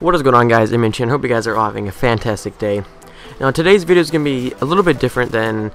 What is going on guys, Image. Hope you guys are all having a fantastic day. Now today's video is going to be a little bit different than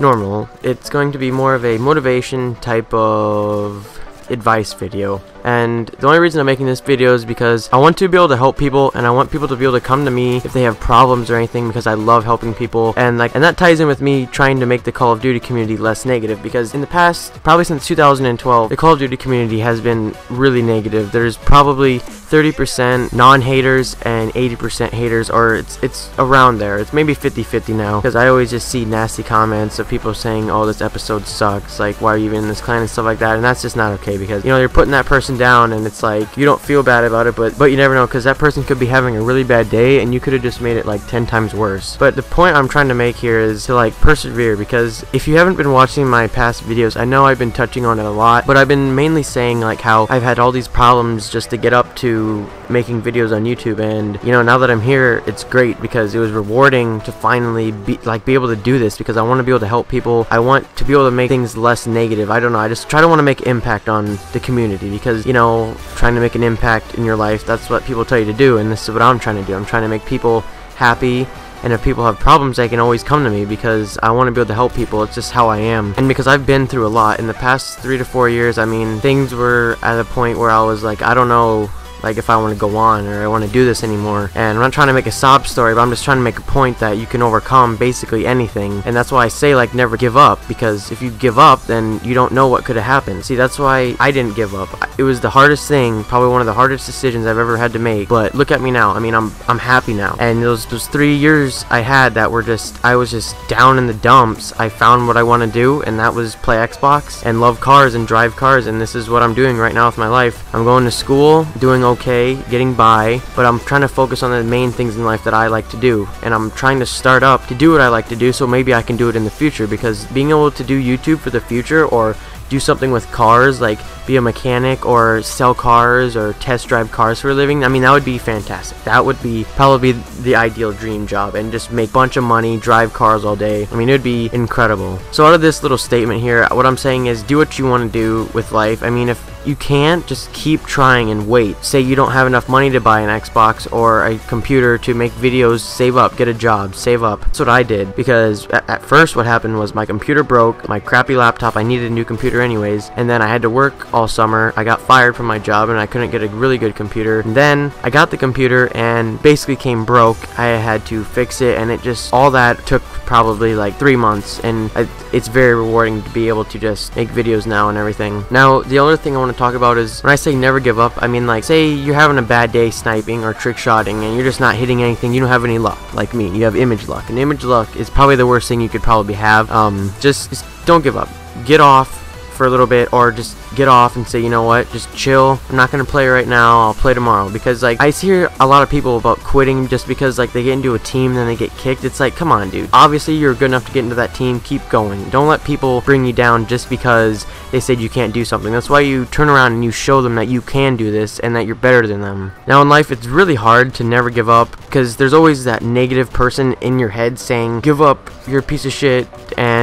normal. It's going to be more of a motivation type of advice video. And the only reason I'm making this video is because I want to be able to help people and I want people to be able to come to me if they have problems or anything because I love helping people and like and that ties in with me trying to make the Call of Duty community less negative because in the past probably since 2012 the Call of Duty community has been really negative. There's probably 30% non-haters and 80% haters or it's it's around there. It's maybe 50-50 now because I always just see nasty comments of people saying oh this episode sucks. Like why are you even in this clan? and stuff like that. And that's just not okay because you know you're putting that person down and it's like you don't feel bad about it but but you never know because that person could be having a really bad day and you could have just made it like 10 times worse. But the point I'm trying to make here is to like persevere because if you haven't been watching my past videos I know I've been touching on it a lot but I've been mainly saying like how I've had all these problems just to get up to making videos on YouTube and you know now that I'm here it's great because it was rewarding to finally be like be able to do this because I want to be able to help people I want to be able to make things less negative I don't know I just try to want to make impact on the community because you know, trying to make an impact in your life. That's what people tell you to do, and this is what I'm trying to do. I'm trying to make people happy, and if people have problems, they can always come to me because I want to be able to help people. It's just how I am. And because I've been through a lot in the past three to four years, I mean, things were at a point where I was like, I don't know like if I want to go on or I want to do this anymore. And I'm not trying to make a sob story, but I'm just trying to make a point that you can overcome basically anything. And that's why I say like never give up because if you give up, then you don't know what could have happened. See, that's why I didn't give up. It was the hardest thing, probably one of the hardest decisions I've ever had to make. But look at me now. I mean, I'm I'm happy now. And those those 3 years I had that were just I was just down in the dumps. I found what I want to do and that was play Xbox and love cars and drive cars and this is what I'm doing right now with my life. I'm going to school, doing okay okay, getting by, but I'm trying to focus on the main things in life that I like to do. And I'm trying to start up to do what I like to do so maybe I can do it in the future because being able to do YouTube for the future or do something with cars, like be a mechanic or sell cars or test drive cars for a living, I mean, that would be fantastic. That would be probably the ideal dream job and just make a bunch of money, drive cars all day. I mean, it would be incredible. So out of this little statement here, what I'm saying is do what you want to do with life. I mean, if you can't just keep trying and wait. Say you don't have enough money to buy an Xbox or a computer to make videos, save up, get a job, save up. That's what I did because at, at first what happened was my computer broke, my crappy laptop, I needed a new computer anyways, and then I had to work all summer. I got fired from my job and I couldn't get a really good computer. And then I got the computer and basically came broke. I had to fix it and it just, all that took probably like three months and I, it's very rewarding to be able to just make videos now and everything. Now, the other thing I want to talk about is when I say never give up, I mean like say you're having a bad day sniping or trick shotting and you're just not hitting anything, you don't have any luck like me. You have image luck. And image luck is probably the worst thing you could probably have. Um, just, just don't give up. Get off for a little bit or just get off and say, you know what, just chill. I'm not gonna play right now. I'll play tomorrow because like I hear a lot of people about quitting just because like they get into a team then they get kicked. It's like, come on, dude. Obviously, you're good enough to get into that team. Keep going. Don't let people bring you down just because they said you can't do something. That's why you turn around and you show them that you can do this and that you're better than them. Now in life, it's really hard to never give up because there's always that negative person in your head saying, "Give up. You're a piece of shit and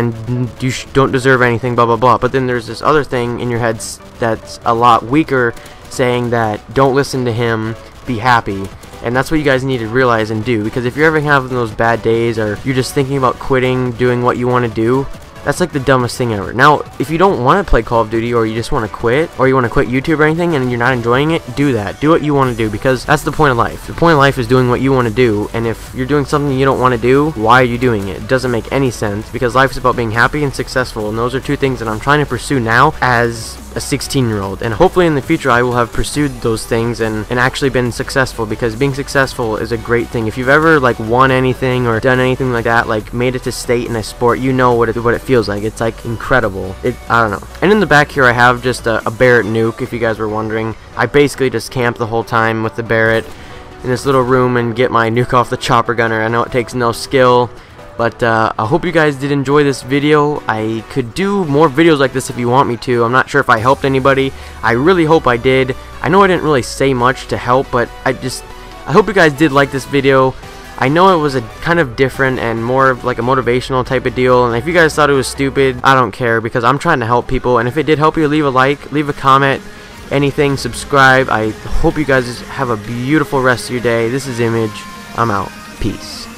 you don't deserve anything." Blah blah blah. But then there's this other thing in your head that's a lot weaker saying that don't listen to him, be happy. And that's what you guys need to realize and do because if you're ever having those bad days or you're just thinking about quitting doing what you want to do, that's like the dumbest thing ever. Now, if you don't want to play Call of Duty or you just want to quit or you want to quit YouTube or anything and you're not enjoying it, do that. Do what you want to do because that's the point of life. The point of life is doing what you want to do and if you're doing something you don't want to do, why are you doing it? It doesn't make any sense because life is about being happy and successful and those are two things that I'm trying to pursue now as a 16 year old and hopefully in the future I will have pursued those things and, and actually been successful because being successful is a great thing. If you've ever like won anything or done anything like that like made it to state in a sport you know what it, what it feels like. It's like incredible. It I don't know. And in the back here I have just a, a Barrett nuke if you guys were wondering. I basically just camp the whole time with the Barrett in this little room and get my nuke off the chopper gunner. I know it takes no skill but uh, I hope you guys did enjoy this video. I could do more videos like this if you want me to. I'm not sure if I helped anybody. I really hope I did. I know I didn't really say much to help, but I just I hope you guys did like this video. I know it was a kind of different and more of like a motivational type of deal and if you guys thought it was stupid, I don't care because I'm trying to help people and if it did help you, leave a like, leave a comment anything, subscribe. I hope you guys have a beautiful rest of your day. This is Image. I'm out. Peace.